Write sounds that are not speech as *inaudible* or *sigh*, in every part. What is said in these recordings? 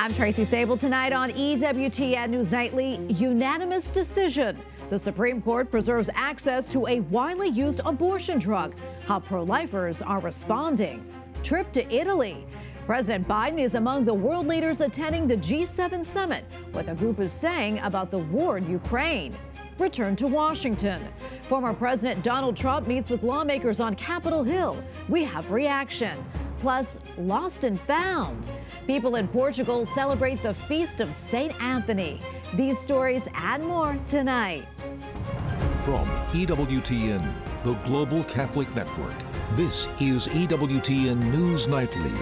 I'm Tracy Sabol tonight on EWTN News Nightly. Unanimous decision. The Supreme Court preserves access to a widely used abortion drug. How pro lifers are responding. Trip to Italy. President Biden is among the world leaders attending the G7 summit. What the group is saying about the war in Ukraine. Return to Washington. Former President Donald Trump meets with lawmakers on Capitol Hill. We have reaction. Plus, lost and found. People in Portugal celebrate the Feast of St. Anthony. These stories and more tonight. From EWTN, the Global Catholic Network, this is EWTN News Nightly.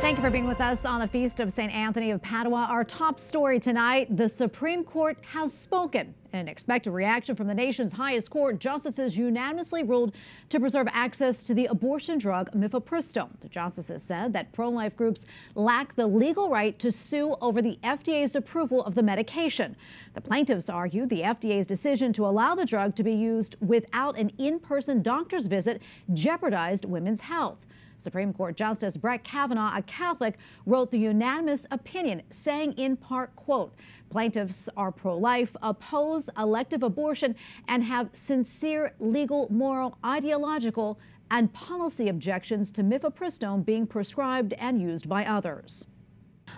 Thank you for being with us on the Feast of St. Anthony of Padua. Our top story tonight the Supreme Court has spoken. An expected reaction from the nation's highest court, justices unanimously ruled to preserve access to the abortion drug mifepristone. The justices said that pro life groups lack the legal right to sue over the FDA's approval of the medication. The plaintiffs argued the FDA's decision to allow the drug to be used without an in person doctor's visit jeopardized women's health. Supreme Court Justice Brett Kavanaugh, a Catholic, wrote the unanimous opinion, saying in part, quote, plaintiffs are pro-life, oppose elective abortion, and have sincere legal, moral, ideological, and policy objections to mifepristone being prescribed and used by others.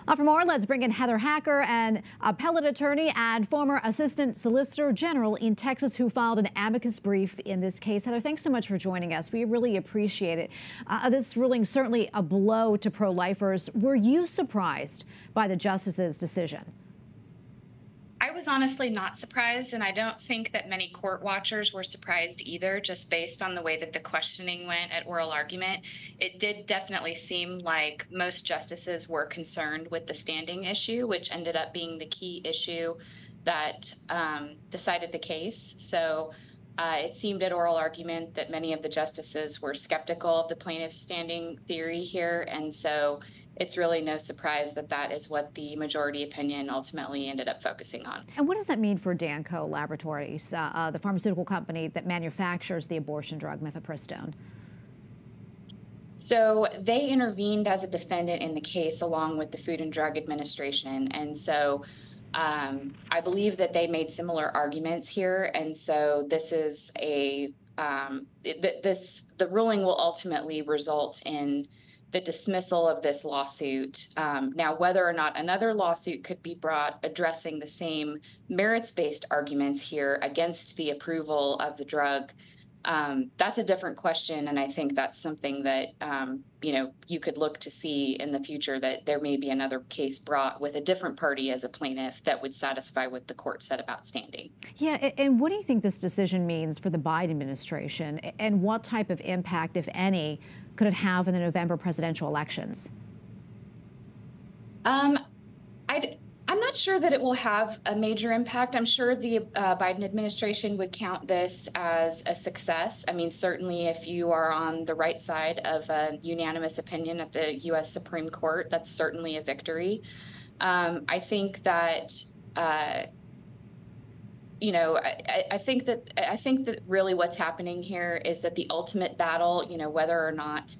Uh, for more, let's bring in Heather Hacker, an appellate attorney and former assistant solicitor general in Texas, who filed an amicus brief in this case. Heather, thanks so much for joining us. We really appreciate it. Uh, this ruling certainly a blow to pro-lifers. Were you surprised by the justice's decision? I was honestly not surprised, and I don't think that many court watchers were surprised either, just based on the way that the questioning went at oral argument. It did definitely seem like most justices were concerned with the standing issue, which ended up being the key issue that um, decided the case. So uh, it seemed at oral argument that many of the justices were skeptical of the plaintiff's standing theory here, and so it's really no surprise that that is what the majority opinion ultimately ended up focusing on. And what does that mean for Danco Laboratories, uh, uh, the pharmaceutical company that manufactures the abortion drug mifepristone? So they intervened as a defendant in the case along with the Food and Drug Administration. And so um, I believe that they made similar arguments here. And so this is a, um, th- this, the ruling will ultimately result in the dismissal of this lawsuit. Um, now, whether or not another lawsuit could be brought addressing the same merits based arguments here against the approval of the drug, um, that's a different question. And I think that's something that, um, you know, you could look to see in the future that there may be another case brought with a different party as a plaintiff that would satisfy what the court said about standing. Yeah. And what do you think this decision means for the Biden administration? And what type of impact, if any, could it have in the November presidential elections? Um, i am not sure that it will have a major impact. I'm sure the uh, Biden administration would count this as a success. I mean, certainly if you are on the right side of a unanimous opinion at the U.S. Supreme Court, that's certainly a victory. Um, I think that. Uh, you know, I, I, think that I think that really what's happening here is that the ultimate battle, you know, whether or not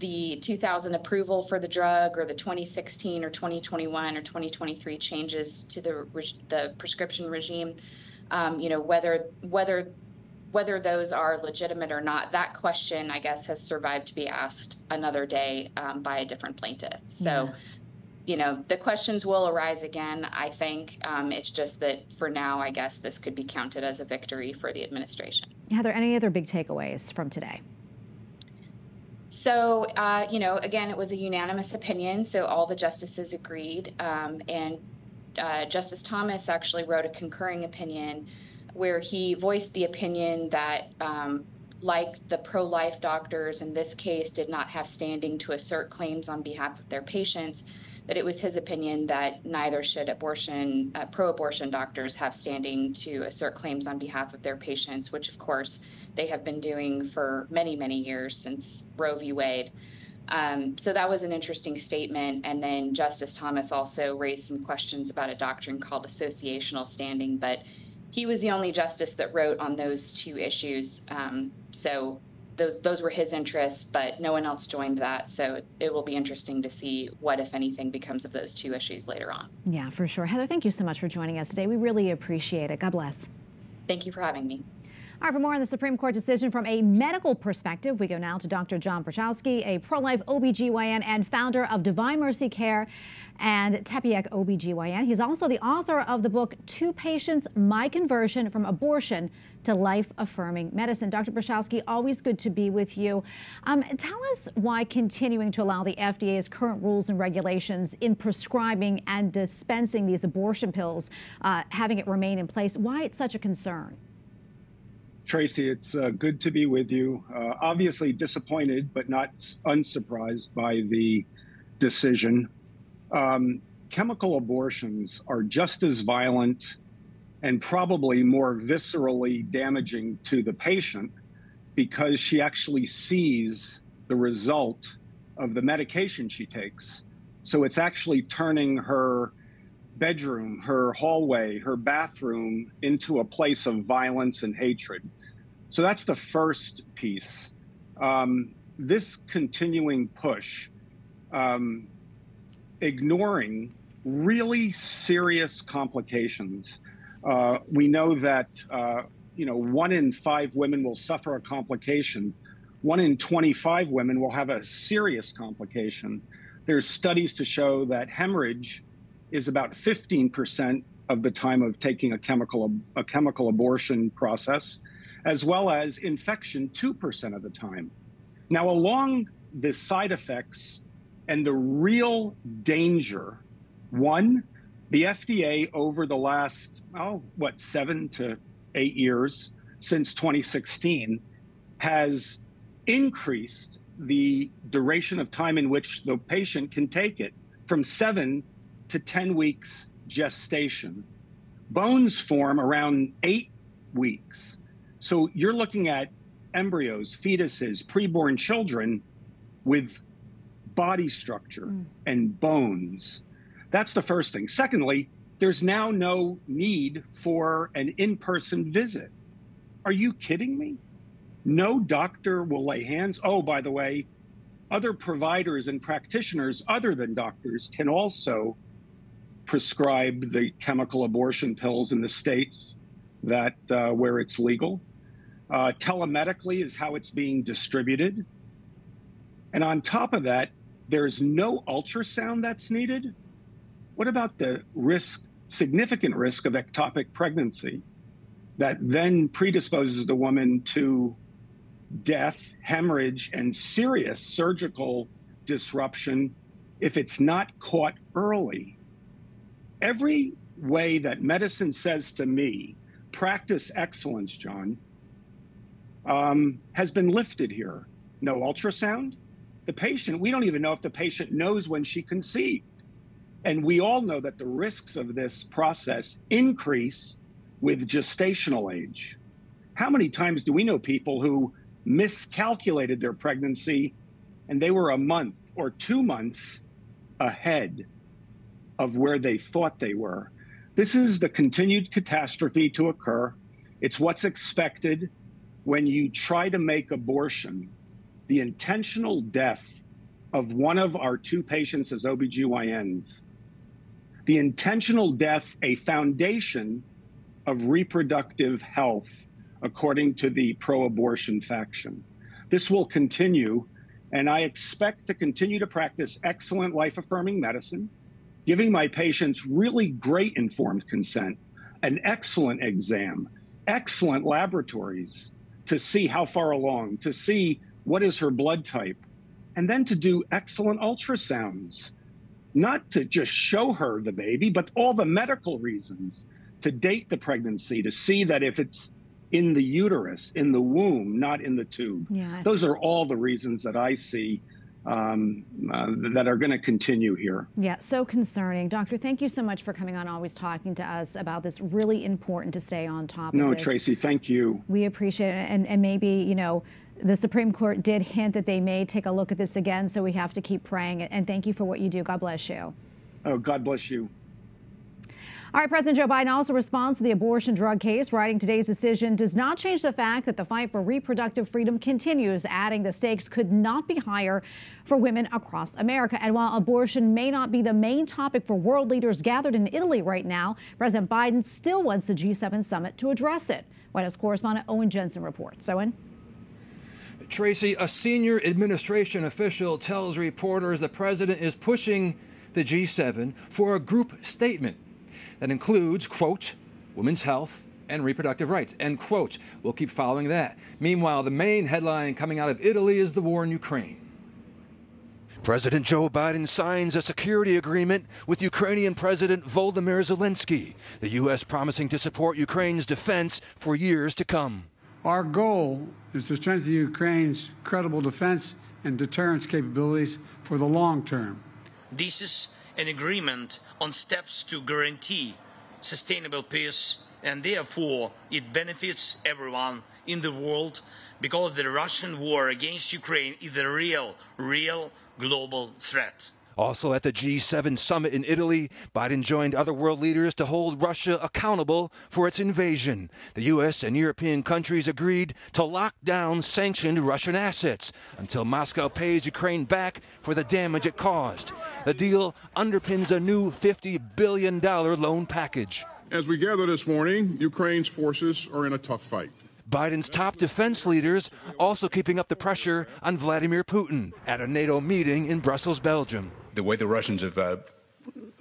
the 2000 approval for the drug or the 2016 or 2021 or 2023 changes to the the prescription regime, um, you know, whether whether whether those are legitimate or not, that question, I guess, has survived to be asked another day um, by a different plaintiff. So. Yeah you know, the questions will arise again, I think. Um, it's just that for now, I guess this could be counted as a victory for the administration. Heather, any other big takeaways from today? So, uh, you know, again, it was a unanimous opinion, so all the justices agreed. Um, and uh, Justice Thomas actually wrote a concurring opinion where he voiced the opinion that, um, like the pro life doctors in this case, did not have standing to assert claims on behalf of their patients that it was his opinion that neither should abortion, uh, pro abortion doctors have standing to assert claims on behalf of their patients, which of course they have been doing for many, many years since Roe v. Wade. Um, so that was an interesting statement. And then Justice Thomas also raised some questions about a doctrine called associational standing, but he was the only justice that wrote on those two issues. Um, so those those were his interests, but no one else joined that. So it will be interesting to see what, if anything, becomes of those two issues later on. Yeah, for sure. Heather, thank you so much for joining us today. We really appreciate it. God bless. Thank you for having me. All right, for more on the Supreme Court decision from a medical perspective, we go now to Dr. John Bruchalski, a pro-life OBGYN and founder of Divine Mercy Care and Tepeyac OBGYN. He's also the author of the book, Two Patients, My Conversion from Abortion to Life-Affirming Medicine. Dr. Bruchalski, always good to be with you. Um, tell us why continuing to allow the FDA's current rules and regulations in prescribing and dispensing these abortion pills, uh, having it remain in place, why it's such a concern. Tracy, it's uh, good to be with you. Uh, obviously disappointed, but not unsurprised by the decision. Um, chemical abortions are just as violent and probably more viscerally damaging to the patient because she actually sees the result of the medication she takes. So it's actually turning her bedroom, her hallway, her bathroom into a place of violence and hatred. So that's the first piece. Um, this continuing push, um, ignoring really serious complications. Uh, we know that uh, you know one in five women will suffer a complication. One in 25 women will have a serious complication. There's studies to show that hemorrhage is about 15% of the time of taking a chemical a chemical abortion process, as well as infection 2% of the time. Now, along the side effects and the real danger, one, the FDA over the last oh what seven to eight years since 2016 has increased the duration of time in which the patient can take it from seven to 10 weeks gestation. Bones form around eight weeks. So you're looking at embryos, fetuses, preborn children with body structure mm. and bones. That's the first thing. Secondly, there's now no need for an in person visit. Are you kidding me? No doctor will lay hands. Oh, by the way, other providers and practitioners other than doctors can also prescribe the chemical abortion pills in the states that uh, where it's legal. Uh, telemedically is how it's being distributed. And on top of that, there's no ultrasound that's needed. What about the risk, significant risk of ectopic pregnancy that then predisposes the woman to death, hemorrhage, and serious surgical disruption if it's not caught early? Every way that medicine says to me, practice excellence, John, um, has been lifted here. No ultrasound. The patient, we don't even know if the patient knows when she conceived. And we all know that the risks of this process increase with gestational age. How many times do we know people who miscalculated their pregnancy and they were a month or two months ahead of where they thought they were. This is the continued catastrophe to occur. It's what's expected when you try to make abortion the intentional death of one of our two patients as OBGYNs. The intentional death, a foundation of reproductive health, according to the pro abortion faction. This will continue, and I expect to continue to practice excellent life affirming medicine giving my patients really great informed consent, an excellent exam, excellent laboratories to see how far along, to see what is her blood type, and then to do excellent ultrasounds, not to just show her the baby, but all the medical reasons to date the pregnancy, to see that if it's in the uterus, in the womb, not in the tube. Yeah. Those are all the reasons that I see um, uh, that are going to continue here. Yeah, so concerning. Doctor, thank you so much for coming on, always talking to us about this. Really important to stay on top no, of this. No, Tracy, thank you. We appreciate it. And, and maybe, you know, the Supreme Court did hint that they may take a look at this again, so we have to keep praying. And thank you for what you do. God bless you. Oh, God bless you. All right, President Joe Biden also responds to the abortion drug case, writing today's decision does not change the fact that the fight for reproductive freedom continues, adding the stakes could not be higher for women across America. And while abortion may not be the main topic for world leaders gathered in Italy right now, President Biden still wants the G7 summit to address it. White House correspondent Owen Jensen reports. Owen? Tracy, a senior administration official tells reporters the president is pushing the G7 for a group statement that includes, quote, women's health and reproductive rights, end quote. We'll keep following that. Meanwhile, the main headline coming out of Italy is the war in Ukraine. President Joe Biden signs a security agreement with Ukrainian President Volodymyr Zelensky, the U.S. promising to support Ukraine's defense for years to come. Our goal is to strengthen Ukraine's credible defense and deterrence capabilities for the long term. This is an agreement on steps to guarantee sustainable peace, and therefore it benefits everyone in the world because the Russian war against Ukraine is a real, real global threat. Also at the G7 summit in Italy, Biden joined other world leaders to hold Russia accountable for its invasion. The U.S. and European countries agreed to lock down sanctioned Russian assets until Moscow pays Ukraine back for the damage it caused. The deal underpins a new $50 billion loan package. As we gather this morning, Ukraine's forces are in a tough fight. Biden's top defense leaders also keeping up the pressure on Vladimir Putin at a NATO meeting in Brussels, Belgium. The way the Russians have uh,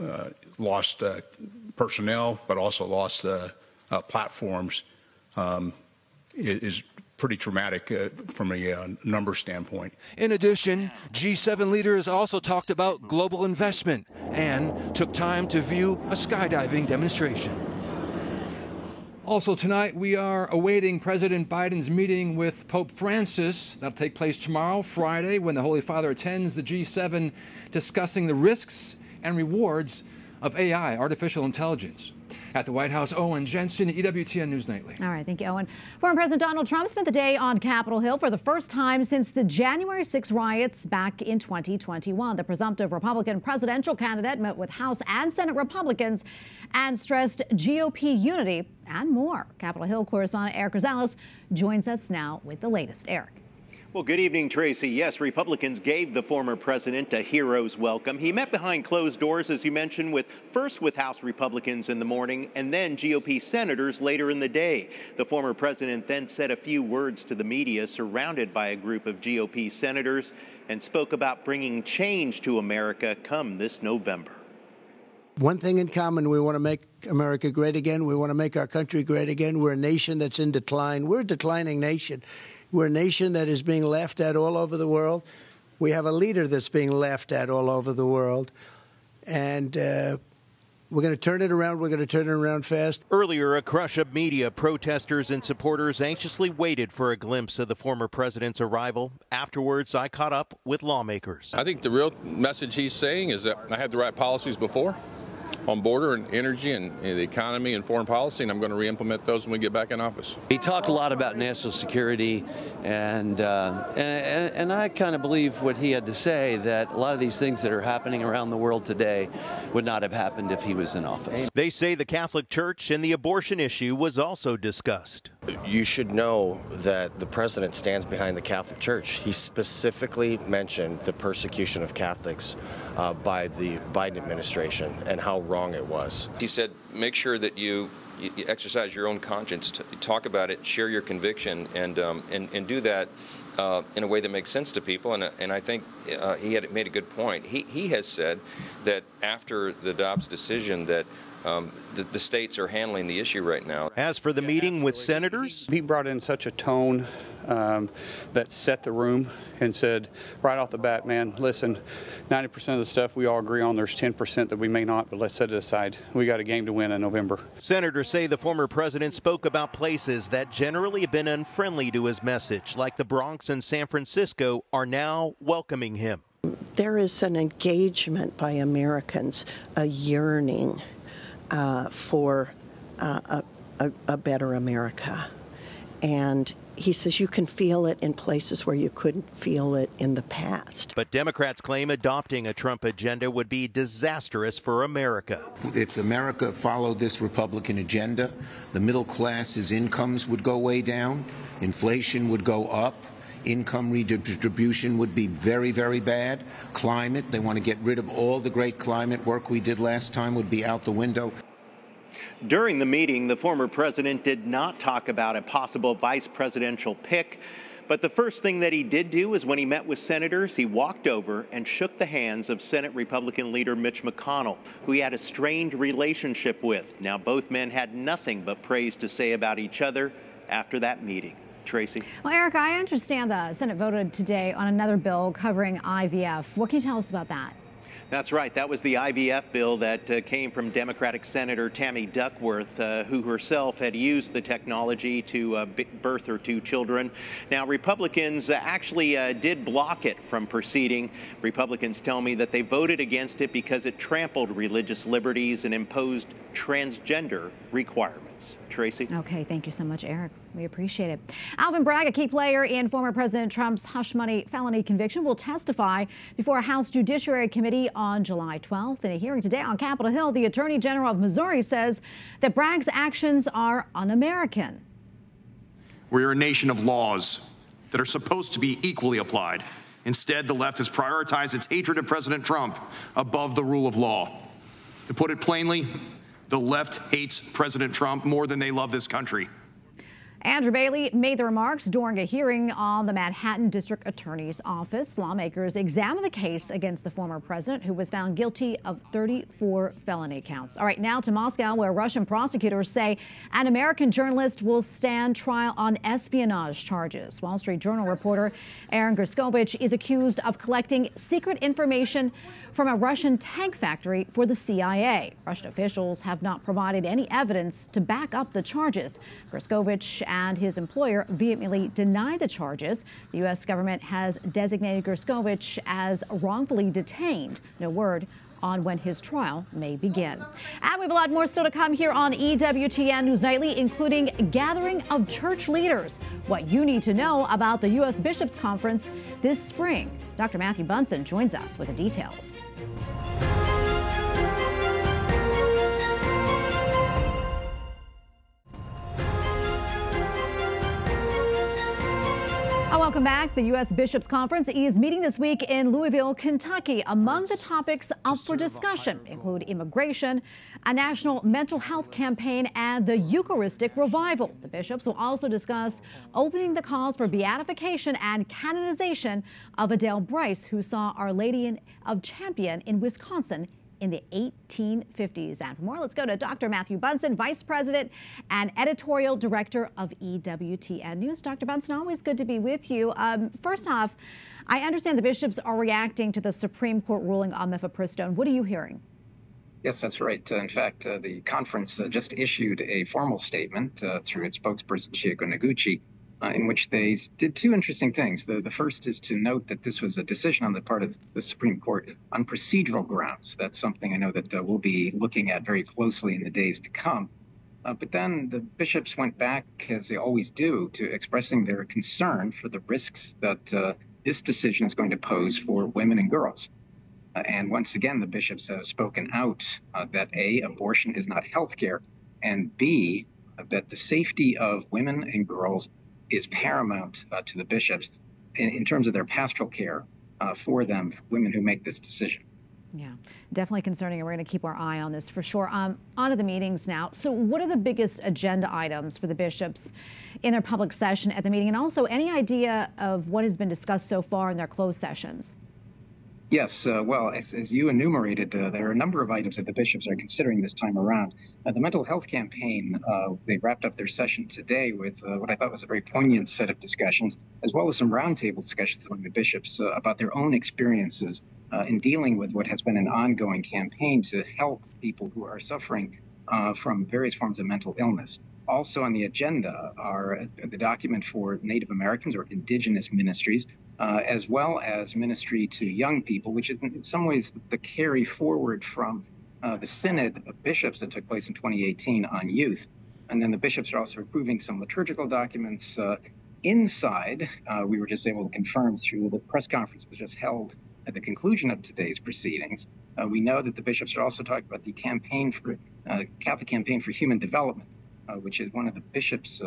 uh, lost uh, personnel, but also lost uh, uh, platforms, um, is pretty traumatic uh, from a uh, number standpoint. In addition, G7 leaders also talked about global investment and took time to view a skydiving demonstration. Also, tonight we are awaiting President Biden's meeting with Pope Francis. That'll take place tomorrow, Friday, when the Holy Father attends the G7 discussing the risks and rewards of AI, artificial intelligence. At the White House, Owen Jensen, EWTN News Nightly. All right, thank you, Owen. Former President Donald Trump spent the day on Capitol Hill for the first time since the January 6 riots back in 2021. The presumptive Republican presidential candidate met with House and Senate Republicans and stressed GOP unity and more. Capitol Hill correspondent Eric Rosales joins us now with the latest. Eric. Well, good evening, Tracy. Yes, Republicans gave the former president a hero's welcome. He met behind closed doors, as you mentioned, with first with House Republicans in the morning and then GOP senators later in the day. The former president then said a few words to the media, surrounded by a group of GOP senators, and spoke about bringing change to America come this November. One thing in common, we want to make America great again. We want to make our country great again. We're a nation that's in decline. We're a declining nation. We're a nation that is being laughed at all over the world. We have a leader that's being laughed at all over the world. And uh, we're going to turn it around. We're going to turn it around fast. Earlier, a crush of media, protesters, and supporters anxiously waited for a glimpse of the former president's arrival. Afterwards, I caught up with lawmakers. I think the real message he's saying is that I had the right policies before on border and energy and the economy and foreign policy, and I'm going to re-implement those when we get back in office. He talked a lot about national security, and uh, and, and I kind of believe what he had to say that a lot of these things that are happening around the world today would not have happened if he was in office. They say the Catholic Church and the abortion issue was also discussed. You should know that the president stands behind the Catholic Church. He specifically mentioned the persecution of Catholics uh, by the Biden administration and how wrong it was. He said, make sure that you, you exercise your own conscience, talk about it, share your conviction, and, um, and, and do that uh, in a way that makes sense to people. And, and I think uh, he had made a good point. He, he has said that after the Dobbs decision that um, the, the, states are handling the issue right now. As for the meeting with senators, he brought in such a tone um, that set the room and said right off the bat, man, listen, 90% of the stuff we all agree on, there's 10% that we may not, but let's set it aside. We got a game to win in November. Senators say the former president spoke about places that generally have been unfriendly to his message, like the Bronx and San Francisco, are now welcoming him. There is an engagement by Americans, a yearning uh, for uh, a, a, a better America. And he says you can feel it in places where you couldn't feel it in the past. But Democrats claim adopting a Trump agenda would be disastrous for America. If America followed this Republican agenda, the middle class's incomes would go way down, inflation would go up, income redistribution would be very, very bad. Climate, they want to get rid of all the great climate work we did last time, would be out the window. During the meeting, the former president did not talk about a possible vice presidential pick. But the first thing that he did do is when he met with senators, he walked over and shook the hands of Senate Republican leader Mitch McConnell, who he had a strained relationship with. Now, both men had nothing but praise to say about each other after that meeting. Tracy? Well, Eric, I understand the Senate voted today on another bill covering IVF. What can you tell us about that? That's right. That was the IVF bill that uh, came from Democratic Senator Tammy Duckworth, uh, who herself had used the technology to uh, birth her two children. Now, Republicans uh, actually uh, did block it from proceeding. Republicans tell me that they voted against it because it trampled religious liberties and imposed transgender requirements. Tracy? Okay, thank you so much, Eric. We appreciate it. Alvin Bragg, a key player in former President Trump's hush money felony conviction, will testify before a House Judiciary Committee on July 12th. In a hearing today on Capitol Hill, the Attorney General of Missouri says that Bragg's actions are un American. We're a nation of laws that are supposed to be equally applied. Instead, the left has prioritized its hatred of President Trump above the rule of law. To put it plainly, the left hates President Trump more than they love this country. Andrew Bailey made the remarks during a hearing on the Manhattan District Attorney's Office. Lawmakers examined the case against the former president, who was found guilty of 34 felony counts. All right, now to Moscow, where Russian prosecutors say an American journalist will stand trial on espionage charges. Wall Street Journal reporter Evan Gershkovich is accused of collecting secret information from a Russian tank factory for the CIA. Russian officials have not provided any evidence to back up the charges. Gershkovich and his employer vehemently deny the charges. The U.S. government has designated Gershkovich as wrongfully detained. No word on when his trial may begin. And we have a lot more still to come here on EWTN News Nightly, including gathering of church leaders, what you need to know about the U.S. Bishops' Conference this spring. Dr. Matthew Bunson joins us with the details. Oh, welcome back. The U.S. Bishops Conference is meeting this week in Louisville, Kentucky. Among the topics up for discussion include immigration, a national mental health campaign, and the Eucharistic revival. The bishops will also discuss opening the cause for beatification and canonization of Adele Brise, who saw Our Lady of Champion in Wisconsin in the 1850s. And for more, let's go to Dr. Matthew Bunson, Vice President and Editorial Director of EWTN News. Dr. Bunson, always good to be with you. Um, first off, I understand the bishops are reacting to the Supreme Court ruling on mifepristone. What are you hearing? Yes, that's right. Uh, in fact, uh, the conference uh, just issued a formal statement uh, through its spokesperson, Chieko Noguchi, uh, in which they did two interesting things. The, the first is to note that this was a decision on the part of the Supreme Court on procedural grounds. That's something I know that uh, we'll be looking at very closely in the days to come. Uh, but then the bishops went back, as they always do, to expressing their concern for the risks that uh, this decision is going to pose for women and girls. Uh, and once again, the bishops have spoken out uh, that A, abortion is not health care, and B, that the safety of women and girls is paramount uh, to the bishops in, in, terms of their pastoral care uh, for them, women who make this decision. Yeah, definitely concerning, and we're going to keep our eye on this for sure. Um, on to the meetings now. So, what are the biggest agenda items for the bishops in their public session at the meeting, and also any idea of what has been discussed so far in their closed sessions? Yes, uh, well, as, as, you enumerated, uh, there are a number of items that the bishops are considering this time around. Uh, the mental health campaign, uh, they wrapped up their session today with uh, what I thought was a very poignant set of discussions, as well as some roundtable discussions among the bishops uh, about their own experiences in dealing with what has been an ongoing campaign to help people who are suffering from various forms of mental illness. Also on the agenda are the document for Native Americans or indigenous ministries, uh, as well as ministry to young people, which is in some ways the carry forward from uh, the synod of bishops that took place in 2018 on youth. And then the bishops are also approving some liturgical documents uh, inside, uh, we were just able to confirm through the press conference was just held at the conclusion of today's proceedings. Uh, we know that the bishops are also talking about the campaign for uh, Catholic Campaign for Human Development, which is one of the bishops'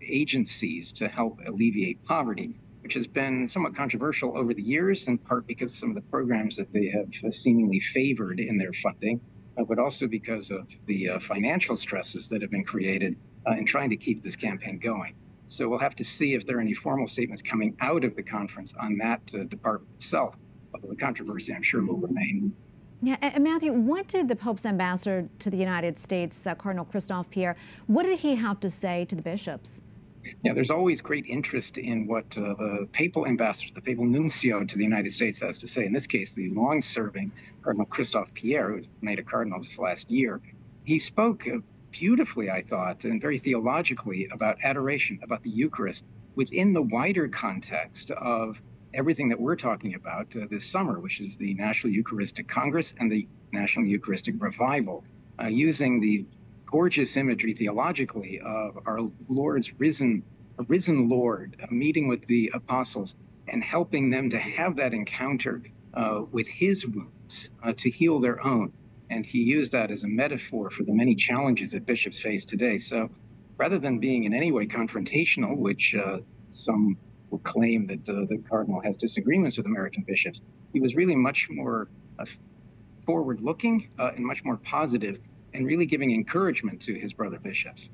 agencies to help alleviate poverty, which has been somewhat controversial over the years, in part because some of the programs that they have seemingly favored in their funding, uh, but also because of the uh, financial stresses that have been created in trying to keep this campaign going. So we'll have to see if there are any formal statements coming out of the conference on that department itself. Although the controversy, I'm sure, will remain. Yeah, and Matthew, what did the Pope's ambassador to the United States, uh, Cardinal Christophe Pierre, what did he have to say to the bishops? Yeah, there's always great interest in what uh, the papal ambassador, the papal nuncio to the United States has to say. In this case, the long-serving Cardinal Christophe Pierre, who was made a cardinal just last year, he spoke uh, beautifully, I thought, and very theologically about adoration, about the Eucharist, within the wider context of everything that we're talking about uh, this summer, which is the National Eucharistic Congress and the National Eucharistic Revival, uh, using the gorgeous imagery theologically of our Lord's risen, risen Lord, uh, meeting with the apostles and helping them to have that encounter uh, with his wounds uh, to heal their own. And he used that as a metaphor for the many challenges that bishops face today. So rather than being in any way confrontational, which uh, some will claim that the, the cardinal has disagreements with American bishops. He was really much more uh, forward looking uh, and much more positive and really giving encouragement to his brother bishops.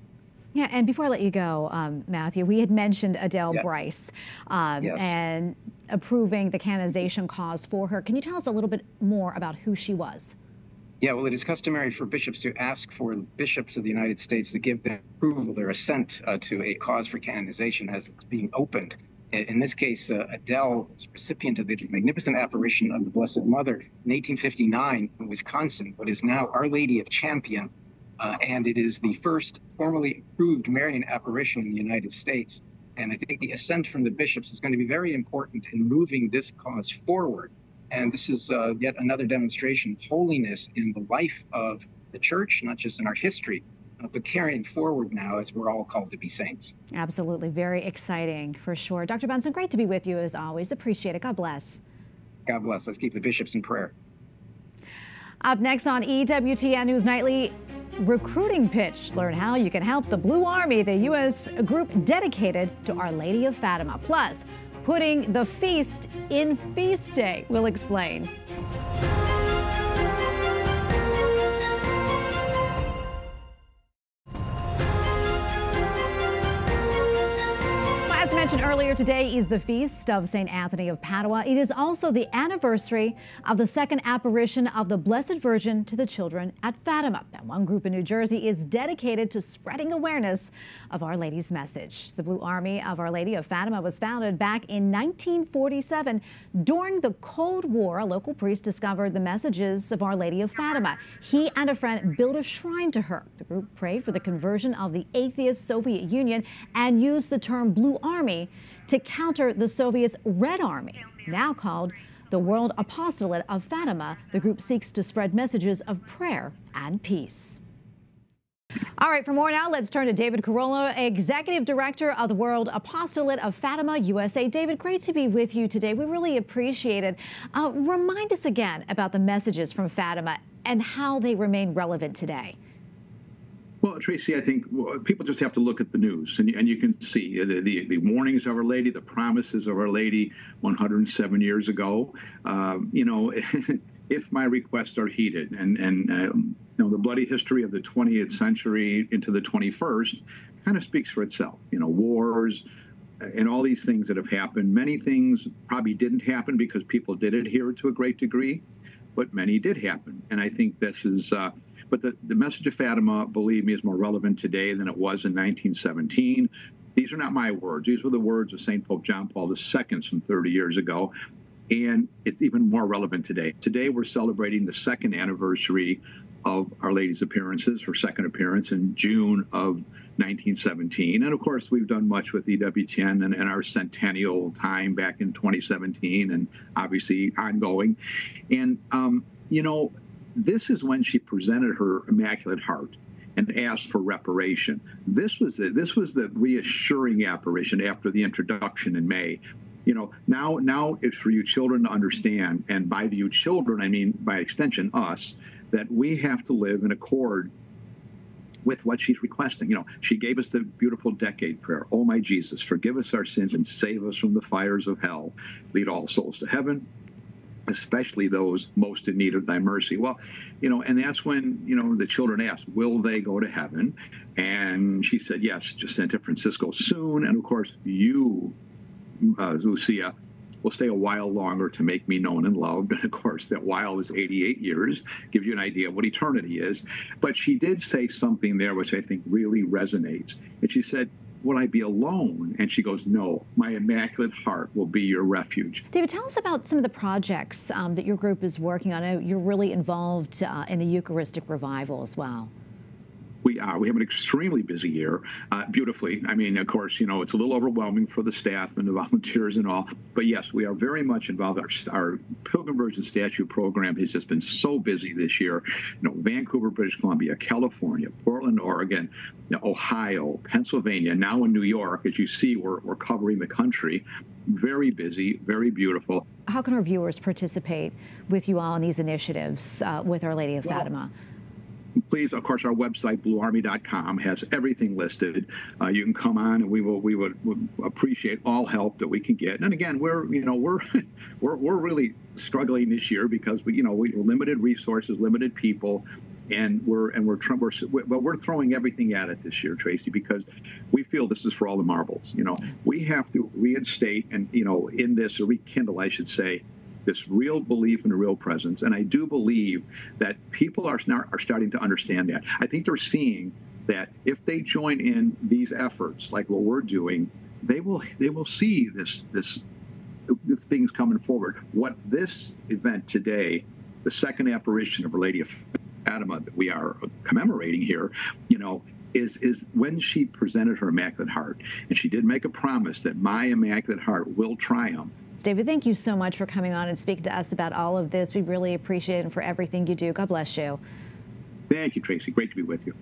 Yeah, and before I let you go, um, Matthew, we had mentioned Adele yeah. Brise um, yes. and approving the canonization cause for her. Can you tell us a little bit more about who she was? Yeah, well, it is customary for bishops to ask for bishops of the United States to give their approval, their assent uh, to a cause for canonization as it's being opened in this case, uh, Adele was recipient of the magnificent apparition of the Blessed Mother in 1859 in Wisconsin, what is now Our Lady of Champion. Uh, and it is the first formally approved Marian apparition in the United States. And I think the assent from the bishops is going to be very important in moving this cause forward. And this is uh, yet another demonstration of holiness in the life of the church, not just in our history, Uh, but carrying forward now as we're all called to be saints. Absolutely. Very exciting for sure. Dr. Bunson, great to be with you as always. Appreciate it. God bless. God bless. Let's keep the bishops in prayer. Up next on EWTN News Nightly, recruiting pitch. Learn how you can help the Blue Army, the U.S. group dedicated to Our Lady of Fatima. Plus, putting the feast in feast day. We'll explain. Mentioned earlier, today is the feast of St. Anthony of Padua. It is also the anniversary of the second apparition of the Blessed Virgin to the children at Fatima. Now, one group in New Jersey is dedicated to spreading awareness of Our Lady's message. The Blue Army of Our Lady of Fatima was founded back in 1947. During the Cold War, a local priest discovered the messages of Our Lady of Fatima. He and a friend built a shrine to her. The group prayed for the conversion of the atheist Soviet Union and used the term Blue Army to counter the Soviets' Red Army, now called the World Apostolate of Fatima. The group seeks to spread messages of prayer and peace. All right, for more now, let's turn to David Carollo, Executive Director of the World Apostolate of Fatima USA. David, great to be with you today. We really appreciate it. Uh, remind us again about the messages from Fatima and how they remain relevant today. Well, Tracy, I think people just have to look at the news, and, and you can see the, the, the, warnings of Our Lady, the promises of Our Lady 107 years ago. Um, you know, *laughs* if my requests are heeded, and and um, you know, the bloody history of the 20th century into the 21st kind of speaks for itself. You know, wars and all these things that have happened. Many things probably didn't happen because people did adhere to a great degree, but many did happen, and I think this is. Uh, but the, the message of Fatima, believe me, is more relevant today than it was in 1917. These are not my words. These were the words of St. Pope John Paul II some 30 years ago. And it's even more relevant today. Today, we're celebrating the second anniversary of Our Lady's appearances, her second appearance in June of 1917. And of course, we've done much with EWTN and, and our centennial time back in 2017, and obviously ongoing. And, um, you know, this is when she presented her Immaculate Heart. and asked for reparation. This was the, this was the reassuring apparition after the introduction in May. You know, now now it's for you children to understand, and by you children I mean by extension us, that we have to live in accord with what she's requesting. You know, she gave us the beautiful decade prayer. Oh my Jesus, forgive us our sins and save us from the fires of hell. Lead all souls to heaven, especially those most in need of thy mercy. Well, you know, and that's when, you know, the children asked, will they go to heaven? And she said, yes, Jacinta Francisco soon. And of course, you, uh, Lucia, will stay a while longer to make me known and loved. *laughs* And of course, that while is 88 years, gives you an idea of what eternity is. But she did say something there which I think really resonates. And she said, Would I be alone? And she goes, No, my immaculate heart will be your refuge. David, tell us about some of the projects um, that your group is working on. You're really involved uh, in the Eucharistic revival as well we are. We have an extremely busy year, uh, beautifully. I mean, of course, you know, it's a little overwhelming for the staff and the volunteers and all. But yes, we are very much involved. Our, our Pilgrim Virgin Statue program has just been so busy this year. You know, Vancouver, British Columbia, California, Portland, Oregon, Ohio, Pennsylvania, now in New York. As you see, we're, we're covering the country. Very busy, very beautiful. How can our viewers participate with you all in these initiatives uh, with Our Lady of well, Fatima? Please, of course, our website, bluearmy.com, has everything listed. Uh, you can come on, and we will we would, would, appreciate all help that we can get. And again, we're you know we're *laughs* we're, we're really struggling this year because we you know we limited resources, limited people. And we're and we're, we're but we're throwing everything at it this year, Tracy, because we feel this is for all the marbles. You know, we have to reinstate and you know in this or rekindle, I should say, this real belief in a real presence. And I do believe that people are, are starting to understand that. I think they're seeing that if they join in these efforts, like what we're doing, they will they will see this this things coming forward. What this event today, the second apparition of Our Lady of Fatima that we are commemorating here, you know, is is when she presented her Immaculate Heart, and she did make a promise that my Immaculate Heart will triumph. David, thank you so much for coming on and speaking to us about all of this. We really appreciate it and for everything you do. God bless you. Thank you, Tracy. Great to be with you.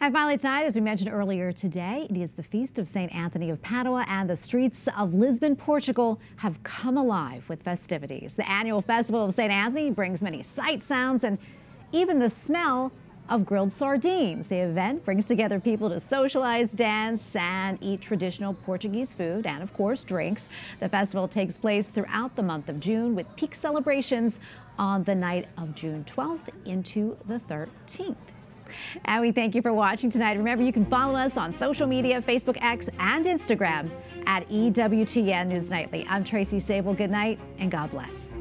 And finally tonight, as we mentioned earlier today, it is the feast of St. Anthony of Padua, and the streets of Lisbon, Portugal have come alive with festivities. The annual festival of St. Anthony brings many sight sounds and even the smell of grilled sardines. The event brings together people to socialize, dance, and eat traditional Portuguese food and, of course, drinks. The festival takes place throughout the month of June with peak celebrations on the night of June 12th into the 13th. And we thank you for watching tonight. Remember, you can follow us on social media, Facebook, X, and Instagram at EWTN News Nightly. I'm Tracy Sabol. Good night and God bless.